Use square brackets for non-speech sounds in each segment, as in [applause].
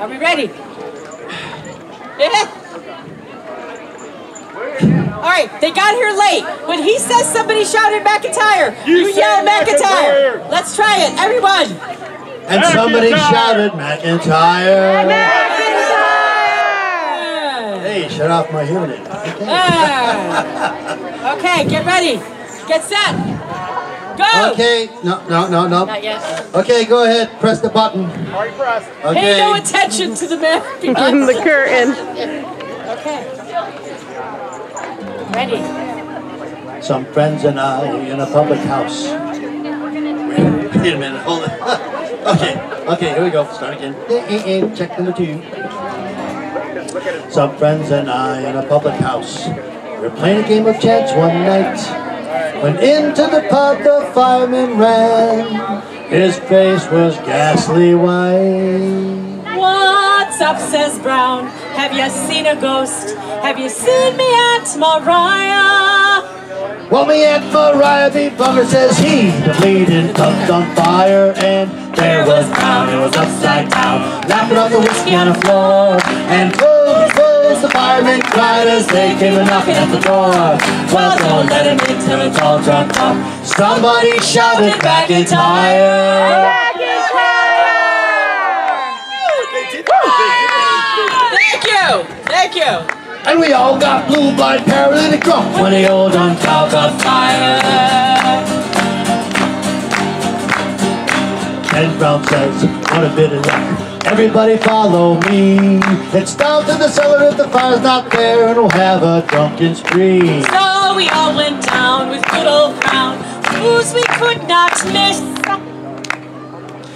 Are we ready? [sighs] Yeah. All right, they got here late. When he says somebody shouted McIntyre, you, You yell McIntyre. McIntyre. Let's try it, everyone. And somebody shouted McIntyre. Yeah. Hey, shut off my hearing. Okay. Ah. Okay, get ready. Get set. Go. Okay, no, no, no, no. Not yet. Okay, go ahead, press the button. Already pressed. Okay. Pay no attention to the man behind [laughs] the curtain. Okay. Ready. Some friends and I in a public house. Wait, wait a minute, hold it. [laughs] okay, okay, here we go. Start again. Eh, eh, eh, Check number two. Some friends and I in a public house. We were playing a game of chance one night. When into the pub the fireman ran. His face was ghastly white. What's up, says Brown. Have you seen a ghost? Have you seen me Aunt Mariah? Well, me Aunt Mariah B. Bugger says he, the bleeding tub's on fire, and there was Brown, it was upside down, lapping up the whiskey on the floor, and close, close, the firemen cried as they came a knocking at the door. Well, don't let him in till it's all drunk up. Somebody shouted McIntyre. Thank you. Thank you. And we all got blue blind paralytic drunk when the old Dun Cow got fire. Ken Brown says, what a bit of luck. Everybody follow me. It's down to the cellar if the fire's not there, and we'll have a drunken spree. So we all went down with good old Brown, whose we could not miss.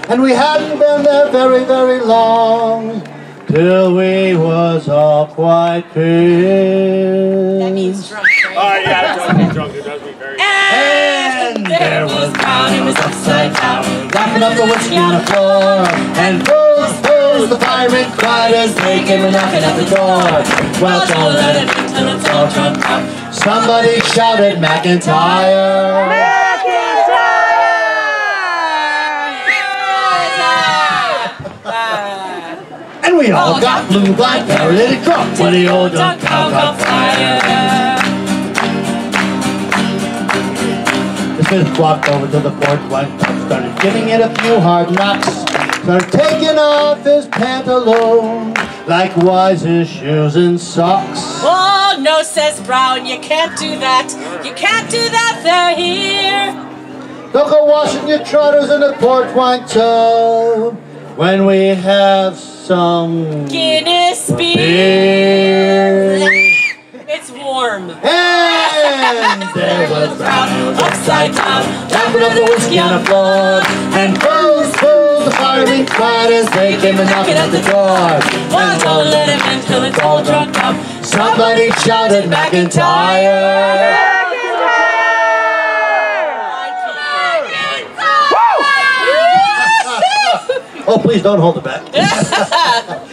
And we hadn't been there very, very long, till we was all quite pissed. That means drunk, right? Oh yeah, drunk, drunk. It does me very. And there was Brown, it was upside down. Lapping up the whiskey on the floor And booze, booze, the firemen cried as they came knocking at the door. Well, don't let it in till it's all drunk up Somebody shouted McIntyre. And we all oh, got blue, black, paralytic drunk When the old Dun Cow got fire. The Smith walked over to the porch one Started giving it a few hard knocks Started taking off his pantaloons Likewise his shoes and socks Oh, no, says Brown, you can't do that. You can't do that, they're here. Don't go washing your trotters in the port wine tub when we have some Guinness beer. beer. It's warm. And there was Brown Upside down, tapping up the whiskey on the floor. And booze, booze, the firemen cried as they came a knocking at the door. Don't let him in till it's all drunk up. Somebody shouted McIntyre. Oh, please don't hold it back. [laughs]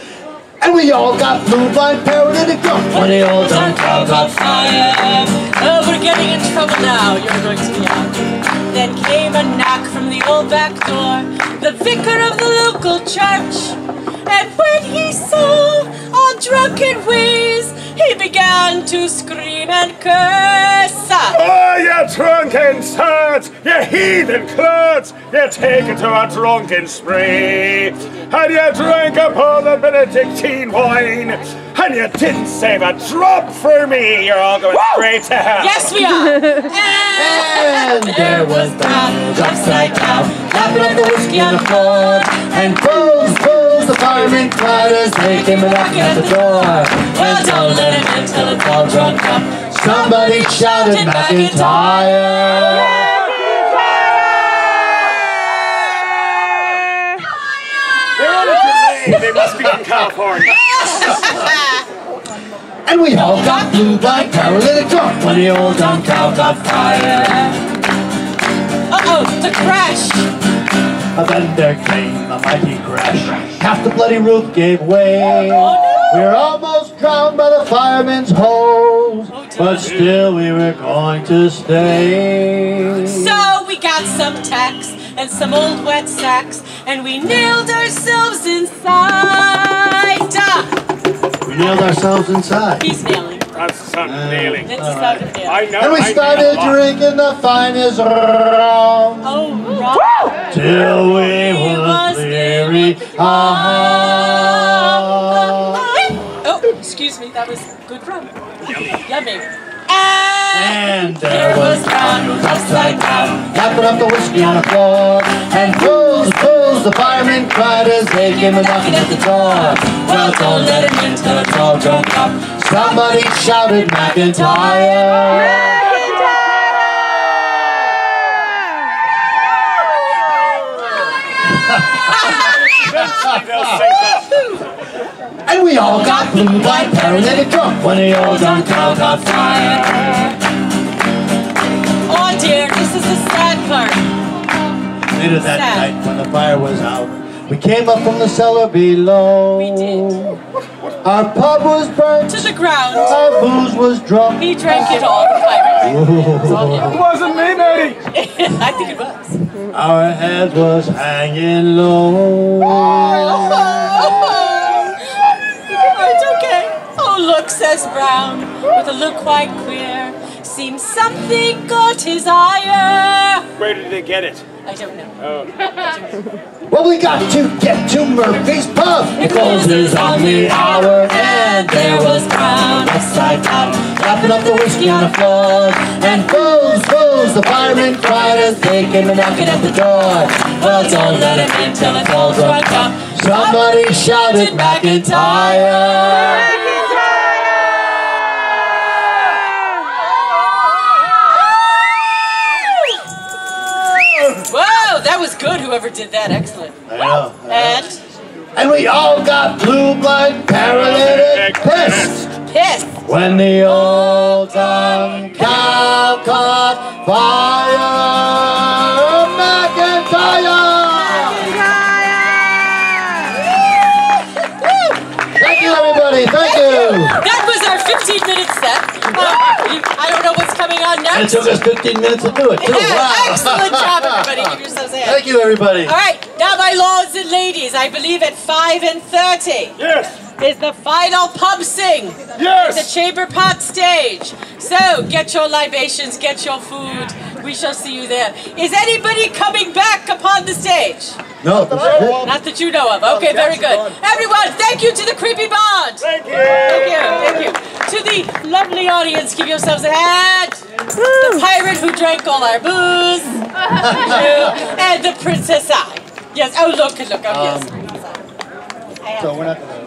and we all got blue blind paralytic drunk when the old Dun Cow got fire. Oh, we're getting in trouble now. You're going to be out. Then came a knock from the old back door, the vicar of the local church. And when he saw our drunken ways, he began to scream and curse. Oh, you drunken sods! You heathen clods! You take it to a drunken spree! And you drank up all the Benedictine wine! And you didn't save a drop for me! You're all going straight to hell! Yes, we are. [laughs] And there was Brown upside down, lapping up the whiskey on the floor. And booze, booze, the firemen cried as they came a knocking at the door. Well, don't let him in till it's all drunk up. Somebody shouted McIntyre. They're on a delay! They must be in California! [laughs] And we all got blue blind paralytic drunk when the old Dun Cow got fire. Uh-oh, the crash. And then there came a mighty crash. Half the bloody roof gave way. We were almost drowned by the firemen's hose, but still we were going to stay. So we got some tacks and some old wet sacks, and we nailed ourselves inside. Ah, We nailed ourselves inside. he's nailing. That's the sound of nailing. That's the sound of nailing. I know. And we I started drinking the finest rum Oh, right. Till we was weary. Ah. Oh, excuse me, that was good rum. Yummy. And, And there was Brown, upside down. Lapping up the whiskey on the floor. And fools, fools, the firemen cried as they came a knocking at the door. Well, don't let him in till it's all drunk up. Somebody shouted McIntyre. Eventually they'll sync up. And we all got blue like paralytic drunk when the old drunk town got fire. Oh dear, this is the sad part. Later that Sad. night when the fire was out, we came up from the cellar below. We did. Our pub was burnt, To the ground. our booze was drunk. He drank it all, the pirate. It was all it wasn't me, matey. [laughs] I think it was. Our heads was hanging low. It's okay. Oh, look, says Brown, with a look quite queer. Seems something got his ire. Where did they get it? I don't know. Oh, Well, we got to get to Murphy's Pub. It closes on the hour, and there was Brown upside down, lapping up the whiskey on the floor. And fools, fools, the firemen cried as they came a knocking at the door. Well, don't let him in till it's all drunk up. Somebody shouted McIntyre. Whoa, that was good, whoever did that. Excellent. I know. And And we all got blue blood paralytic pissed. Pissed. When the old Dun Cow caught fire, McIntyre! Thank you, everybody. Thank you. That was our 15 minute set. Uh, I don't know what's coming on next. It took us 15 minutes to do it, too. Yeah, Wow. excellent job, everybody. Give yourselves a hand. Thank you, everybody. All right, now, my lords and ladies, I believe at 5 and 30 yes. Is the final pub sing. The chamber pot stage. So, get your libations, get your food. We shall see you there. Is anybody coming back upon the stage? No, this is it. Not that you know of. Okay, very good. Everyone, thank you to the Creepy Bond. Thank you. Thank you, thank you. To the lovely audience, give yourselves a hand. The pirate who drank all our booze. [laughs] and the princess I. Yes, oh look, look, oh yes. Um, so we're not gonna.